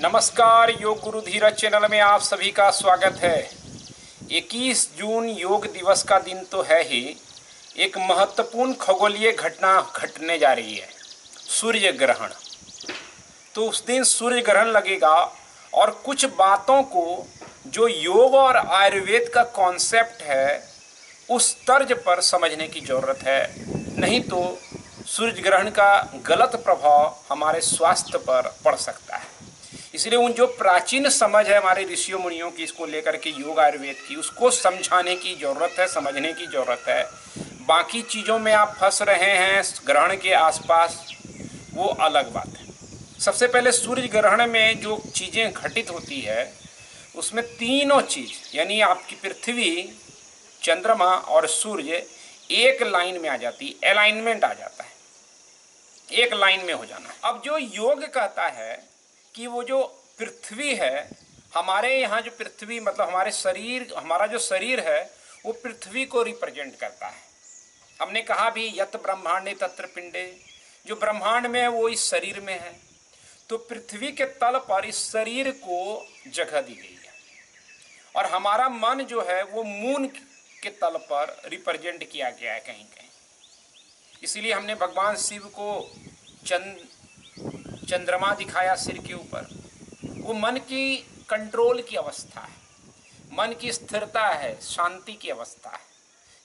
नमस्कार, योग गुरु धीरज चैनल में आप सभी का स्वागत है। 21 जून योग दिवस का दिन तो है ही। एक महत्वपूर्ण खगोलीय घटना घटने जा रही है, सूर्य ग्रहण। तो उस दिन सूर्य ग्रहण लगेगा और कुछ बातों को जो योग और आयुर्वेद का कॉन्सेप्ट है, उस तर्ज पर समझने की ज़रूरत है। नहीं तो सूर्य ग्रहण का गलत प्रभाव हमारे स्वास्थ्य पर पड़ सकता है। इसलिए उन जो प्राचीन समझ है हमारे ऋषियों, मुनियों की, इसको लेकर के योग आयुर्वेद की, उसको समझाने की ज़रूरत है, समझने की ज़रूरत है। बाकी चीज़ों में आप फंस रहे हैं, ग्रहण के आसपास, वो अलग बात है। सबसे पहले सूर्य ग्रहण में जो चीज़ें घटित होती है, उसमें तीनों चीज़, यानी आपकी पृथ्वी, चंद्रमा और सूर्य, एक लाइन में आ जाती अलाइनमेंट आ जाता है। एक लाइन में हो जाना। अब जो योग कहता है कि वो जो पृथ्वी है, हमारे यहाँ जो पृथ्वी मतलब हमारे शरीर, हमारा जो शरीर है, वो पृथ्वी को रिप्रेजेंट करता है। हमने कहा भी, यत ब्रह्मांड तत्र पिंडे। जो ब्रह्मांड में है, वो इस शरीर में है। तो पृथ्वी के तल पर इस शरीर को जगह दी गई है। और हमारा मन जो है, वो मून के तल पर रिप्रेजेंट किया गया है कहीं कहीं इसीलिए हमने भगवान शिव को चंद चंद्रमा दिखाया सिर के ऊपर, वो मन की कंट्रोल की अवस्था है। मन की स्थिरता है, शांति की अवस्था है।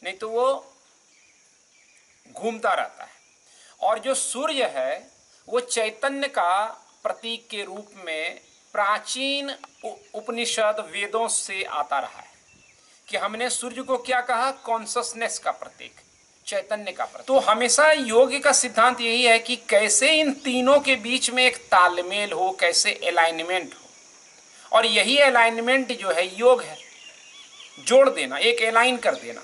नहीं तो वो घूमता रहता है। और जो सूर्य है, वो चैतन्य का प्रतीक के रूप में प्राचीन उपनिषद वेदों से आता रहा है। कि हमने सूर्य को क्या कहा? कॉन्सियसनेस का प्रतीक। चैतन्य का प्रतीक। तो हमेशा योग का सिद्धांत यही है कि कैसे इन तीनों के बीच में एक तालमेल हो, कैसे अलाइनमेंट हो। और यही अलाइनमेंट जो है, योग है। जोड़ देना, एक अलाइन कर देना।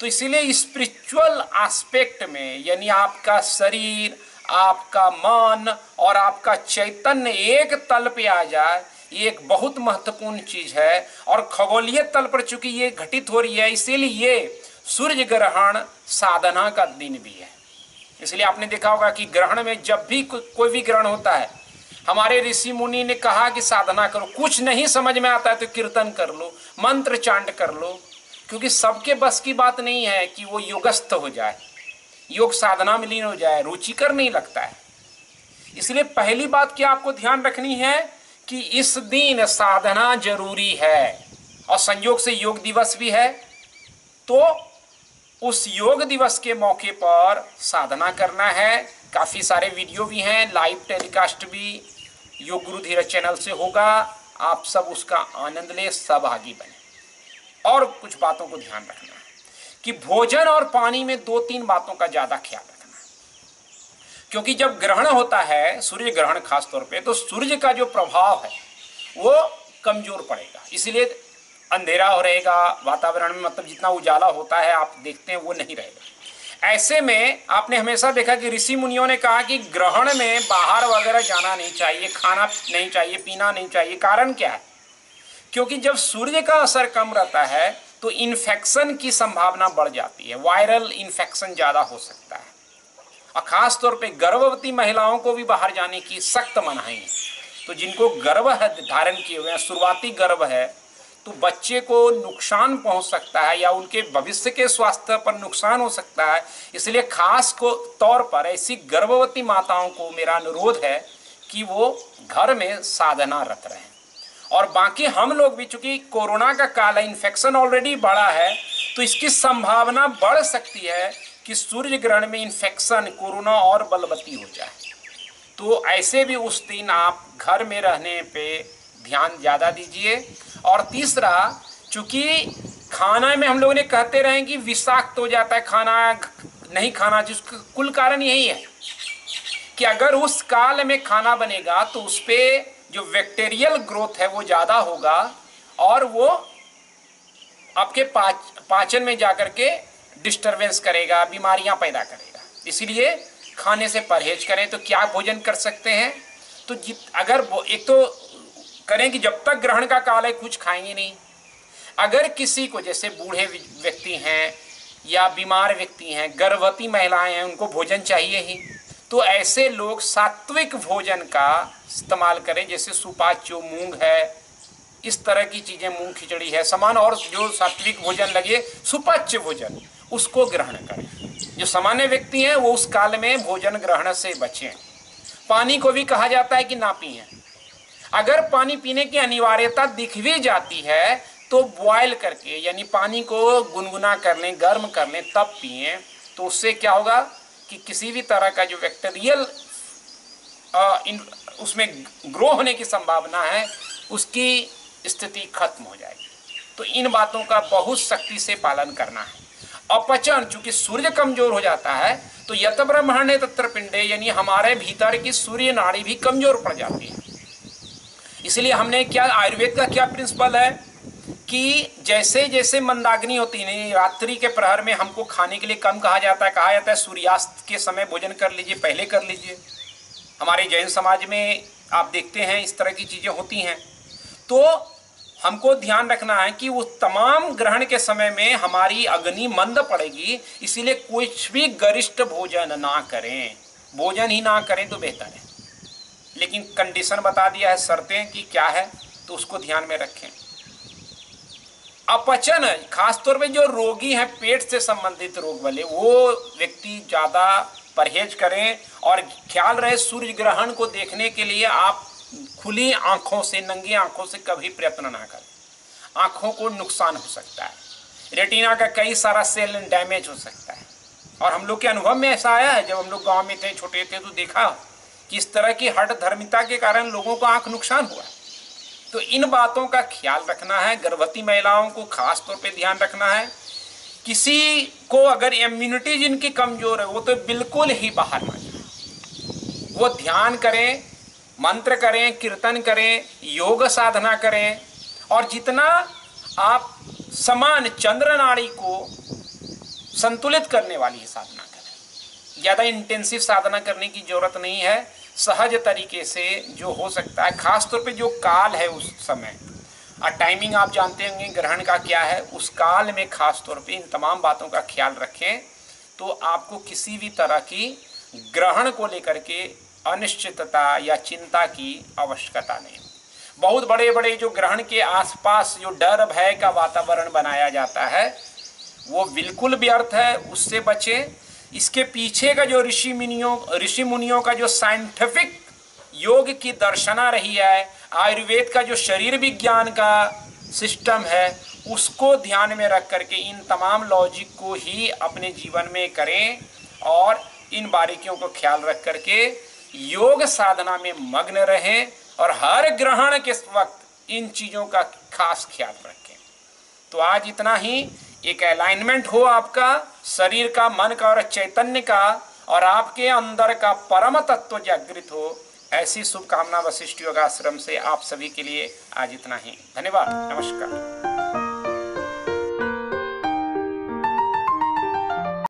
तो इसीलिए स्पिरिचुअल आस्पेक्ट में, यानी आपका शरीर, आपका मन और आपका चैतन्य एक तल पे आ जाए, ये एक बहुत महत्वपूर्ण चीज़ है। और खगोलीय तल पर चूँकि ये घटित हो रही है, इसीलिए सूर्य ग्रहण साधना का दिन भी है। इसलिए आपने देखा होगा कि ग्रहण में जब भी को, कोई भी ग्रहण होता है हमारे ऋषि मुनि ने कहा कि साधना करो। कुछ नहीं समझ में आता है तो कीर्तन कर लो मंत्र चांट कर लो क्योंकि सबके बस की बात नहीं है कि वो योगस्थ हो जाए। योग साधना में लीन हो जाए रुचिकर नहीं लगता है। इसलिए पहली बात क्या आपको ध्यान रखनी है कि इस दिन साधना ज़रूरी है और संयोग से योग दिवस भी है। तो उस योग दिवस के मौके पर साधना करना है। काफ़ी सारे वीडियो भी हैं लाइव टेलीकास्ट भी योग गुरु धीरज चैनल से होगा। आप सब उसका आनंद ले, सहभागी बने। और कुछ बातों को ध्यान रखना कि भोजन और पानी में दो तीन बातों का ज़्यादा ख्याल रखना क्योंकि जब ग्रहण होता है, सूर्य ग्रहण खास तौर पे तो सूर्य का जो प्रभाव है, वो कमज़ोर पड़ेगा। इसलिए अंधेरा हो रहेगा, वातावरण में मतलब जितना उजाला होता है, आप देखते हैं वो नहीं रहेगा। ऐसे में आपने हमेशा देखा कि ऋषि मुनियों ने कहा कि ग्रहण में बाहर वगैरह जाना नहीं चाहिए, खाना नहीं चाहिए, पीना नहीं चाहिए। कारण क्या है? क्योंकि जब सूर्य का असर कम रहता है तो इन्फेक्शन की संभावना बढ़ जाती है। वायरल इन्फेक्शन ज़्यादा हो सकता है। और ख़ास तौर पे गर्भवती महिलाओं को भी बाहर जाने की सख्त मनाही है। तो जिनको गर्भ है धारण किए हुए हैं, शुरुआती गर्भ है तो बच्चे को नुकसान पहुँच सकता है या उनके भविष्य के स्वास्थ्य पर नुकसान हो सकता है। इसलिए खास को तौर पर ऐसी गर्भवती माताओं को मेरा अनुरोध है कि वो घर में साधना रत रहें। और बाकी हम लोग भी चूँकि कोरोना का काल है इन्फेक्शन ऑलरेडी बढ़ा है तो इसकी संभावना बढ़ सकती है कि सूर्य ग्रहण में इन्फेक्शन कोरोना और बलवती हो जाए। तो ऐसे भी उस दिन आप घर में रहने पे ध्यान ज़्यादा दीजिए। और तीसरा, चूँकि खाना में हम लोगों ने कहते रहे कि विषाक्त हो जाता है खाना, नहीं खाना जिसका कुल कारण यही है कि अगर उस काल में खाना बनेगा तो उस पर जो बैक्टीरियल ग्रोथ है वो ज़्यादा होगा और वो आपके पाच, पाचन में जाकर के डिस्टरबेंस करेगा, बीमारियाँ पैदा करेगा। इसलिए खाने से परहेज करें तो क्या भोजन कर सकते हैं? तो जित, अगर एक तो करें कि जब तक ग्रहण का काल है, कुछ खाएँगे नहीं। अगर किसी को, जैसे बूढ़े व्यक्ति हैं या बीमार व्यक्ति हैं, गर्भवती महिलाएँ हैं, उनको भोजन चाहिए ही तो ऐसे लोग सात्विक भोजन का इस्तेमाल करें, जैसे सुपाच्यो मूंग है, इस तरह की चीज़ें, मूंग खिचड़ी है, समान और जो सात्विक भोजन लगे, सुपाच्य भोजन, उसको ग्रहण करें। जो सामान्य व्यक्ति हैं, वो उस काल में भोजन ग्रहण से बचें। पानी को भी कहा जाता है कि ना पिए। अगर पानी पीने की अनिवार्यता दिख भी जाती है तो बॉयल करके, यानी पानी को गुनगुना कर लें, गर्म कर लें, तब पिए। तो उससे क्या होगा कि किसी भी तरह का जो बैक्टीरियल उसमें ग्रो होने की संभावना है, उसकी स्थिति खत्म हो जाएगी। तो इन बातों का बहुत सख्ती से पालन करना है। अपचन, चूँकि सूर्य कमज़ोर हो जाता है तो यत ब्रह्मण्य तत्र पिंडे, यानी हमारे भीतर की सूर्य नाड़ी भी कमज़ोर पड़ जाती है। इसलिए हमने क्या, आयुर्वेद का क्या प्रिंसिपल है कि जैसे जैसे मंदाग्नि होती है, रात्रि के प्रहर में हमको खाने के लिए कम कहा जाता है, कहा जाता है, सूर्यास्त के समय भोजन कर लीजिए, पहले कर लीजिए। हमारे जैन समाज में आप देखते हैं, इस तरह की चीज़ें होती हैं। तो हमको ध्यान रखना है कि वो तमाम ग्रहण के समय में हमारी अग्नि मंद पड़ेगी, इसीलिए कुछ भी गरिष्ठ भोजन ना करें। भोजन ही ना करें तो बेहतर है। लेकिन कंडीशन बता दिया है शर्तें कि क्या है तो उसको ध्यान में रखें। अपचन, खासतौर पे जो रोगी हैं, पेट से संबंधित रोग वाले, वो व्यक्ति ज़्यादा परहेज करें और ख्याल रहे सूर्य ग्रहण को देखने के लिए आप खुली आँखों से, नंगी आँखों से कभी प्रयत्न ना करें। आँखों को नुकसान हो सकता है। रेटिना का कई सारा सेल डैमेज हो सकता है। और हम लोग के अनुभव में ऐसा आया है, जब हम लोग गाँव में थे, छोटे थे तो देखा कि इस तरह की हट धर्मिता के कारण लोगों को आँख नुकसान हुआ? तो इन बातों का ख्याल रखना है, गर्भवती महिलाओं को खास तौर पे ध्यान रखना है। किसी को अगर इम्यूनिटी जिनकी कमज़ोर है, वो तो बिल्कुल ही बाहर ना जाए। वो ध्यान करें, मंत्र करें, कीर्तन करें, योग साधना करें, और जितना आप समान चंद्र नाड़ी को संतुलित करने वाली साधना करें। ज़्यादा इंटेंसिव साधना करने की ज़रूरत नहीं है, सहज तरीके से जो हो सकता है खास तौर पे जो काल है उस समय। और टाइमिंग आप जानते होंगे ग्रहण का क्या है, उस काल में खास तौर पे इन तमाम बातों का ख्याल रखें तो आपको किसी भी तरह की ग्रहण को लेकर के अनिश्चितता या चिंता की आवश्यकता नहीं। बहुत बड़े बड़े जो ग्रहण के आसपास जो डर, भय का वातावरण बनाया जाता है, वो बिल्कुल व्यर्थ है, उससे बचे इसके पीछे का जो ऋषि मुनियों ऋषि मुनियों का जो साइंटिफिक योग की दर्शना रही है, आयुर्वेद का जो शरीर विज्ञान का सिस्टम है, उसको ध्यान में रख करके इन तमाम लॉजिक को ही अपने जीवन में करें और इन बारीकियों को ख्याल रख करके योग साधना में मग्न रहें और हर ग्रहण के वक्त इन चीज़ों का खास ख्याल रखें। तो आज इतना ही। एक अलाइनमेंट हो आपका शरीर का, मन का और चैतन्य का और आपके अंदर का परम तत्व जागृत हो, ऐसी शुभकामना वशिष्ठ योगाश्रम से आप सभी के लिए आज इतना ही। धन्यवाद। नमस्कार।